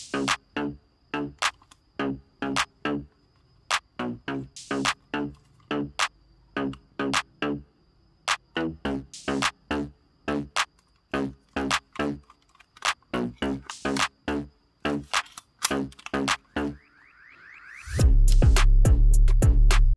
You.